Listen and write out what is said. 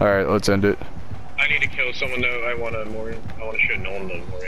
Alright, let's end it. I need to kill someone though. I want to Morian. I want to shoot Nolan though more.